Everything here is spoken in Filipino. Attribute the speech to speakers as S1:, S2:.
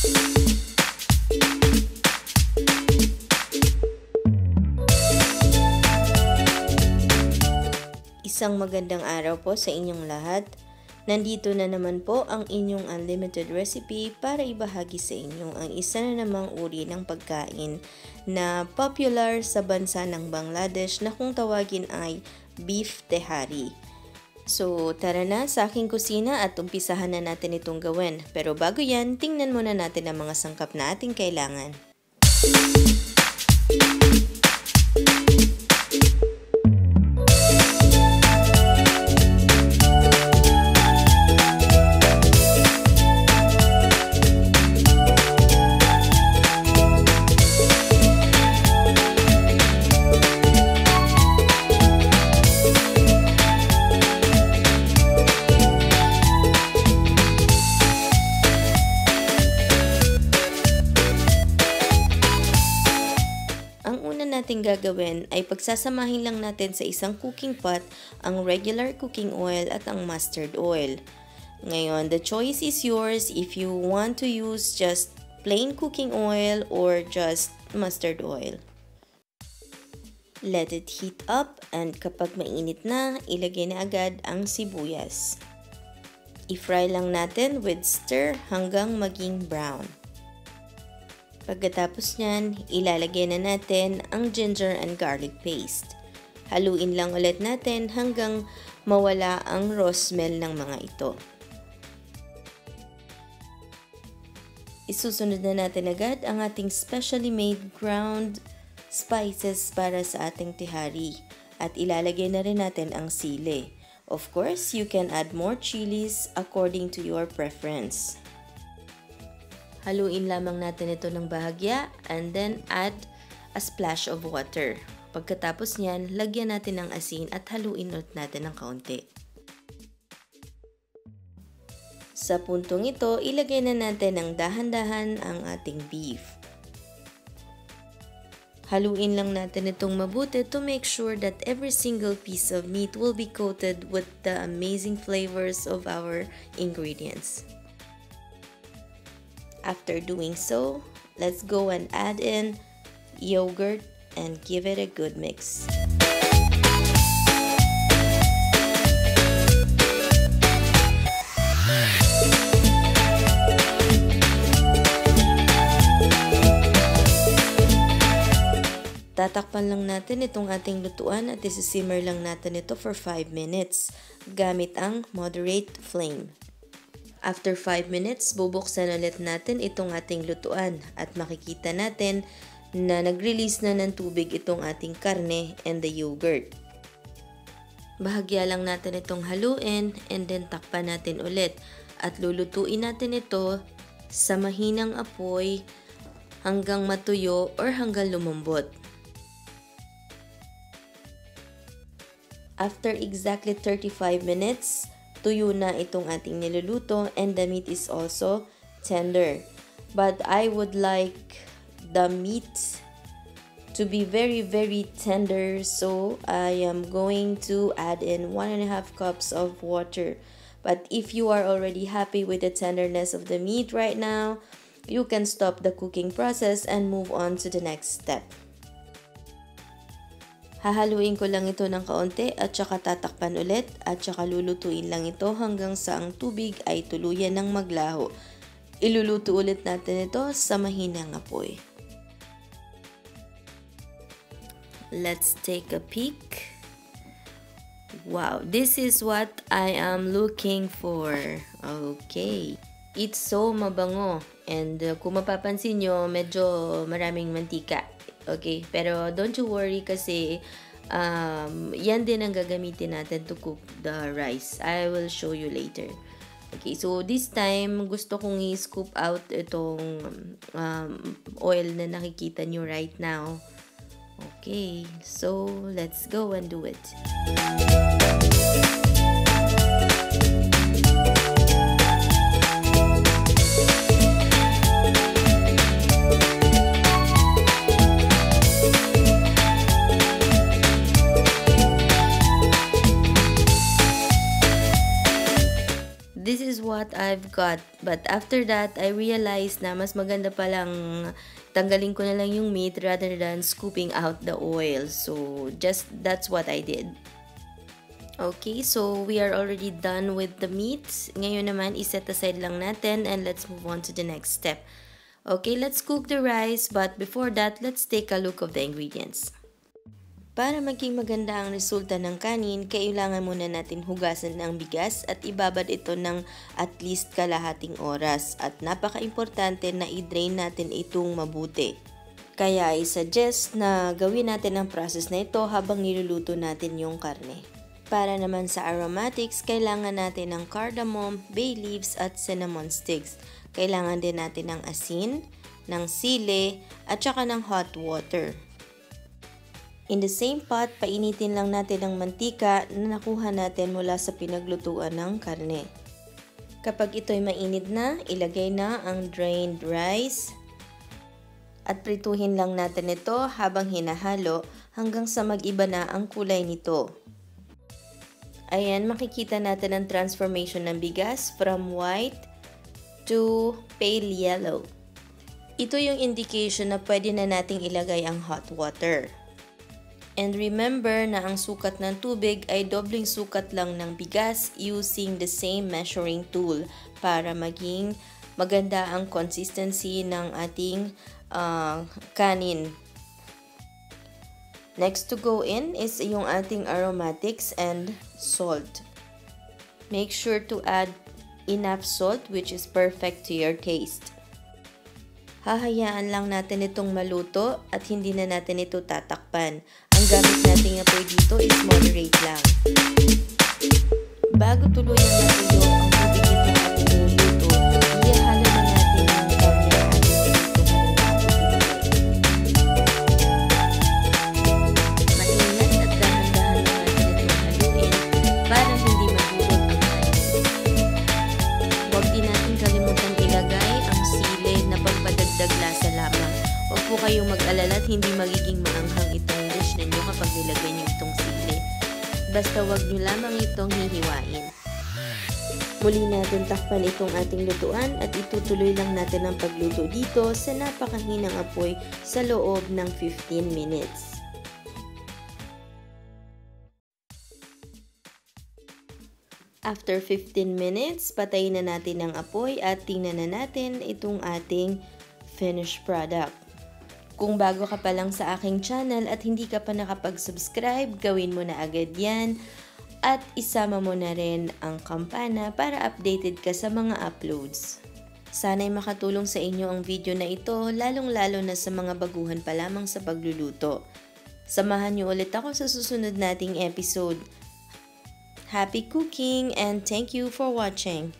S1: Isang magandang araw po sa inyong lahat. Nandito na naman po ang inyong unlimited recipe para ibahagi sa inyo ang isa na namang uri ng pagkain na popular sa bansa ng Bangladesh na kung tawagin ay beef tehari. So tara na sa aking kusina at umpisahan na natin itong gawin. Pero bago yan, tingnan muna natin ang mga sangkap na ating kailangan. Natin gagawin ay pagsasamahin lang natin sa isang cooking pot ang regular cooking oil at ang mustard oil. Ngayon, the choice is yours if you want to use just plain cooking oil or just mustard oil. Let it heat up and kapag mainit na, ilagay na agad ang sibuyas. I-fry lang natin with stir hanggang maging brown. Pagkatapos nyan, ilalagay na natin ang ginger and garlic paste. Haluin lang ulit natin hanggang mawala ang raw smell ng mga ito. Isusunod na natin agad ang ating specially made ground spices para sa ating tihari at ilalagay na rin natin ang sili. Of course, you can add more chilies according to your preference. Haluin lamang natin ito ng bahagya and then add a splash of water. Pagkatapos niyan, lagyan natin ng asin at haluin ulit natin ng kaunti. Sa puntong ito, ilagay na natin ng dahan-dahan ang ating beef. Haluin lang natin itong mabuti to make sure that every single piece of meat will be coated with the amazing flavors of our ingredients. After doing so, let's go and add in yogurt and give it a good mix. Tatakpan lang natin itong ating lutuan at isisimmer lang natin ito for 5 minutes gamit ang moderate flame. After 5 minutes, bubuksan ulit natin itong ating lutuan at makikita natin na nag-release na ng tubig itong ating karne and the yogurt. Bahagya lang natin itong haluin and then takpan natin ulit at lulutuin natin ito sa mahinang apoy hanggang matuyo or hanggang lumambot. After exactly 35 minutes, tuyo na itong ating niluluto and the meat is also tender. But I would like the meat to be very very tender so I am going to add in one and a half cups of water. But if you are already happy with the tenderness of the meat right now, you can stop the cooking process and move on to the next step. Hahaluin ko lang ito ng kaunti at saka tatakpan ulit at saka lulutuin lang ito hanggang sa ang tubig ay tuluyan ng maglaho. Iluluto ulit natin ito sa mahinang apoy. Let's take a peek. Wow, this is what I am looking for. Okay. It's so mabango. And uh, kung mapapansin nyo, medyo maraming mantika. Okay, pero don't you worry kasi um, yan din ang gagamitin natin to cook the rice. I will show you later. Okay, so this time, gusto kong i-scoop out itong um, oil na nakikita nyo right now. Okay, so let's go and do it. This is what I've got. But after that, I realized na mas maganda palang tanggalin ko na lang yung meat rather than scooping out the oil. So, just that's what I did. Okay, so we are already done with the meats. Ngayon naman, iset aside lang natin and let's move on to the next step. Okay, let's cook the rice but before that, let's take a look of the ingredients. Para maging maganda ang resulta ng kanin, kailangan muna natin hugasan ang bigas at ibabad ito ng at least kalahating oras at napaka-importante na i-drain natin itong mabuti. Kaya I suggest na gawin natin ang process na ito habang niluluto natin yung karne. Para naman sa aromatics, kailangan natin ng cardamom, bay leaves at cinnamon sticks. Kailangan din natin ng asin, ng sile, at saka ng hot water. In the same pot, painitin lang natin ang mantika na nakuha natin mula sa pinaglutuan ng karne. Kapag ito'y mainit na, ilagay na ang drained rice at prituhin lang natin ito habang hinahalo hanggang sa mag-iba na ang kulay nito. Ayan, makikita natin ang transformation ng bigas from white to pale yellow. Ito yung indication na pwede na nating ilagay ang hot water. And remember na ang sukat ng tubig ay dobling sukat lang ng bigas using the same measuring tool para maging maganda ang consistency ng ating uh, kanin. Next to go in is yung ating aromatics and salt. Make sure to add enough salt which is perfect to your taste. Hahayaan lang natin itong maluto at hindi na natin ito tatakpan. Ang gamit natin apoy dito is moderate lang. Bago tuluyang natuyo ang lamang. Huwag po kayong mag-alala at hindi magiging maanghang itong dish ninyo kapag nilagay niyo itong sili. Basta huwag niyo lamang itong hihiwain. Muli natin takpan itong ating lutuan at itutuloy lang natin ang pagluto dito sa napakahinang apoy sa loob ng 15 minutes. After 15 minutes, patayin na natin ang apoy at tingnan na natin itong ating finished product. Kung bago ka pa lang sa aking channel at hindi ka pa nakapag-subscribe, gawin mo na agad yan at isama mo na rin ang kampana para updated ka sa mga uploads. Sana'y makatulong sa inyo ang video na ito, lalong-lalo na sa mga baguhan pa lamang sa pagluluto. Samahan niyo ulit ako sa susunod nating episode. Happy cooking and thank you for watching.